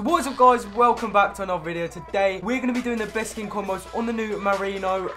What's up guys, welcome back to another video. Today, we're going to be doing the best skin combos on the new Marino.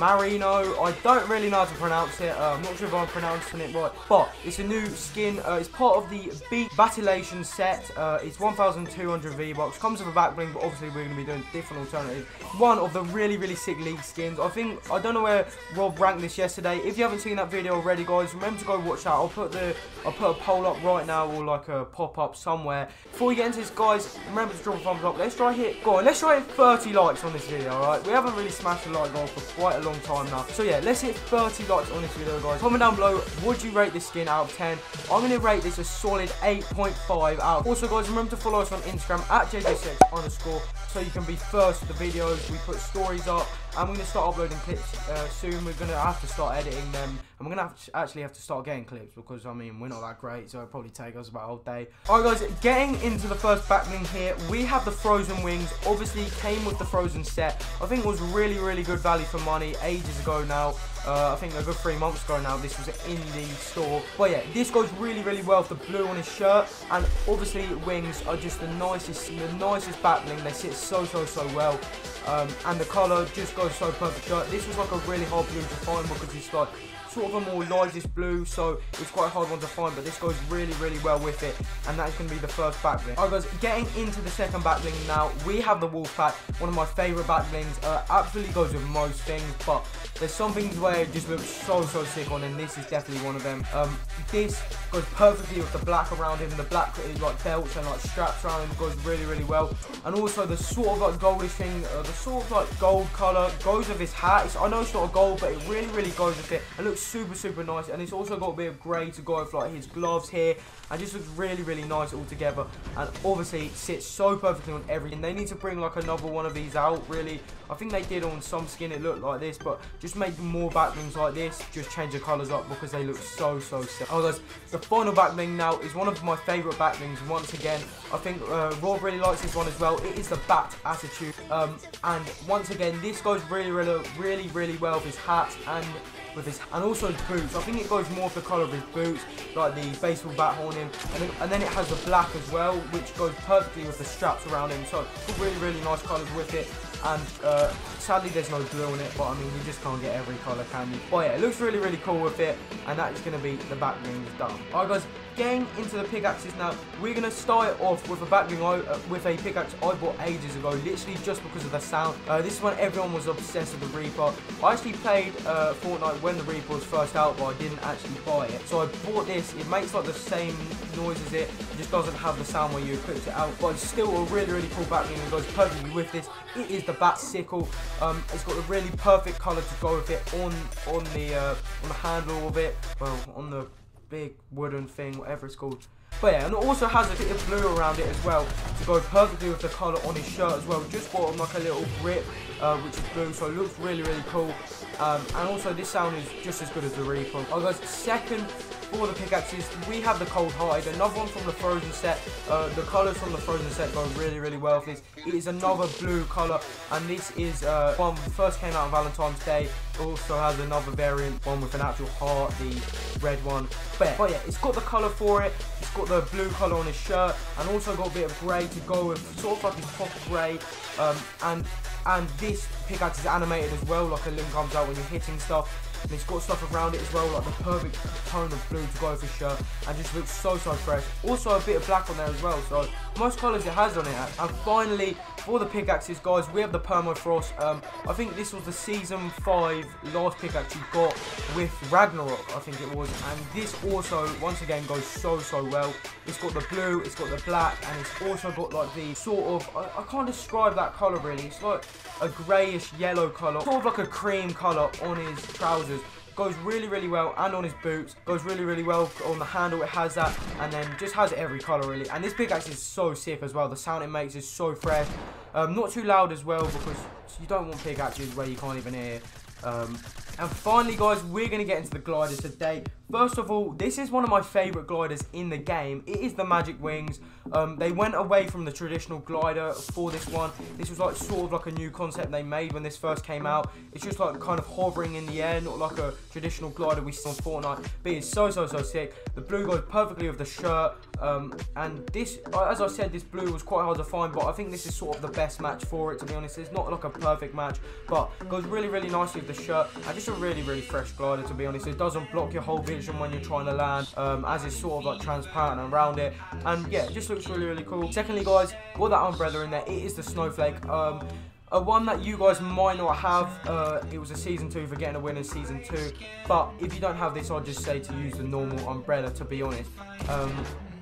Marino, I don't really know how to pronounce it, uh, I'm not sure if I'm pronouncing it right, but it's a new skin, uh, it's part of the Beat Battilation set, uh, it's 1200 V-Bucks, comes with a back bling, but obviously we're going to be doing different alternatives. One of the really, really sick league skins, I think, I don't know where Rob ranked this yesterday, if you haven't seen that video already guys, remember to go watch that, I'll put the, I'll put a poll up right now, or like a pop-up somewhere. Before we get into this guys, remember to drop a thumbs up, let's try hit, go on, let's try hit 30 likes on this video, alright, we haven't really smashed the like goal for quite a long long time now. So yeah, let's hit 30 likes on this video, guys. Comment down below, would you rate this skin out of 10? I'm going to rate this a solid 8.5 out. Also, guys, remember to follow us on Instagram at JJCx underscore so you can be first with the videos. We put stories up and we're going to start uploading clips uh, soon. We're going to have to start editing them and we're going to, to actually have to start getting clips because, I mean, we're not that great, so it'll probably take us about a whole day. Alright, guys, getting into the first back bling here, we have the Frozen Wings. Obviously, came with the Frozen set. I think was really, really good value for money ages ago now. Uh, I think good three months ago now, this was in the store. But yeah, this goes really, really well with the blue on his shirt. And obviously, wings are just the nicest, the nicest back bling. They sit so, so, so well. Um, and the colour just goes so perfect. This was like a really hard blue to find because it's like sort of a more lightest blue, so it's quite a hard one to find, but this goes really, really well with it, and that is going to be the first back bling. Alright guys, getting into the second back bling now, we have the wolf pack, one of my favourite back blings, uh, absolutely goes with most things, but there's some things where it just looks so, so sick on, and this is definitely one of them. Um, this goes perfectly with the black around him, the black like belts and like straps around him goes really, really well, and also the sort of like goldish thing, uh, the sort of like gold colour goes with his hat. It's, I know it's not a gold, but it really, really goes with it. It looks super, super nice. And it's also got a bit of grey to go with like his gloves here. And just looks really, really nice all together. And obviously it sits so perfectly on everything. They need to bring like another one of these out, really. I think they did on some skin it looked like this. But just make more back blings like this. Just change the colours up because they look so, so sick. Oh, guys, the final back bling now is one of my favourite back blings. Once again, I think uh, Rob really likes this one as well. It is the Bat Attitude. Um, and once again, this goes really, really, really, really well with his hat and with his and also his boots. I think it goes more for the colour of his boots, like the baseball bat on him, and then, and then, it has the black as well, which goes perfectly with the straps around him. So really, really nice colours with it. And uh, sadly, there's no blue on it, but I mean, you just can't get every colour, can you? But yeah, it looks really, really cool with it, and that is going to be the back rings done. Alright, guys, getting into the pickaxes now, we're going to start it off with a back bling uh, with a pickaxe I bought ages ago, literally just because of the sound. Uh, this is when everyone was obsessed with the Reaper. I actually played uh, Fortnite when the Reaper was first out, but I didn't actually buy it. So I bought this. It makes like the same noise as it. It just doesn't have the sound when you put it out, but it's still a really, really cool back bling and goes perfectly with this. It is the Bat Sickle. Um, it's got a really perfect colour to go with it on on the uh, on the handle of it. Well, on the big wooden thing, whatever it's called. But yeah, and it also has a bit of blue around it as well to go perfectly with the colour on his shirt as well. Just bought him like a little grip, uh, which is blue, so it looks really, really cool. Um, and also this sound is just as good as the Reaper. Alright guys, second for the pickaxes, we have the Cold Hearted, another one from the Frozen set. Uh, the colours from the Frozen set go really, really well with this. It is another blue colour, and this is uh, one first came out on Valentine's Day. Also has another variant, one with an actual heart, the red one. But, but yeah, it's got the colour for it. It's got the blue colour on his shirt, and also got a bit of grey to go with, sort of like his proper grey. Um, and and this pickaxe is animated as well, like a limb comes out when you're hitting stuff. And it's got stuff around it as well, like the perfect tone of blue to go for shirt. And just looks so, so fresh. Also a bit of black on there as well. So most colours it has on it. And finally, for the pickaxes, guys, we have the Permafrost. Um, I think this was the Season 5 last pickaxe you got with Ragnarok, I think it was. And this also, once again, goes so, so well. It's got the blue, it's got the black, and it's also got like the sort of, I, I can't describe that colour really. It's like a greyish yellow colour, sort of like a cream colour on his trousers goes really really well and on his boots. Goes really really well on the handle it has that and then just has every color really. And this pickaxe is so sick as well. The sound it makes is so fresh. Um, not too loud as well because you don't want pickaxes where you can't even hear. Um, And finally, guys, we're going to get into the glider today. First of all, this is one of my favourite gliders in the game. It is the Magic Wings. Um, they went away from the traditional glider for this one. This was like sort of like a new concept they made when this first came out. It's just like kind of hovering in the air, not like a traditional glider we see on Fortnite. But it's so, so, so sick. The blue goes perfectly with the shirt. Um, and this, uh, as I said, this blue was quite hard to find, but I think this is sort of the best match for it, to be honest. It's not like a perfect match, but goes really, really nicely with the shirt. And just a really, really fresh glider, to be honest. It doesn't block your whole when you're trying to land, um, as it's sort of like transparent around it. And yeah, it just looks really, really cool. Secondly, guys, got that umbrella in there. It is the snowflake. Um, a one that you guys might not have. Uh, it was a season two for getting a win in season two. But if you don't have this, I'd just say to use the normal umbrella. To be honest. Um,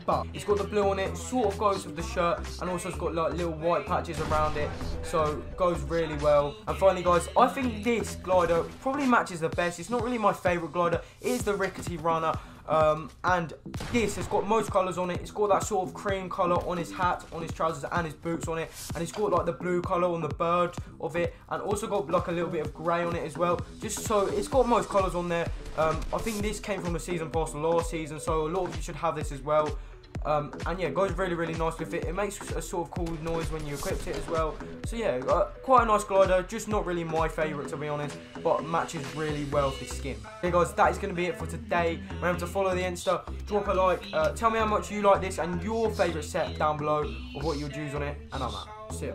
but it's got the blue on it, sort of goes with the shirt, and also it's got like little white patches around it, so goes really well. And finally, guys, I think this glider probably matches the best. It's not really my favourite glider. It is the Rickety Runner. Um, and this has got most colours on it. It's got that sort of cream colour on his hat, on his trousers and his boots on it. And it's got like the blue colour on the bird of it. And also got like a little bit of grey on it as well. Just so it's got most colours on there. Um, I think this came from the season pass last season. So a lot of you should have this as well. Um, and yeah, goes really, really nice with it. It makes a sort of cool noise when you equip it as well. So yeah, uh, quite a nice glider. Just not really my favourite to be honest, but matches really well with the skin. Okay guys, that is going to be it for today. Remember to follow the Insta, drop a like, uh, tell me how much you like this and your favourite set down below of what you'd use on it. And I'm out. See ya.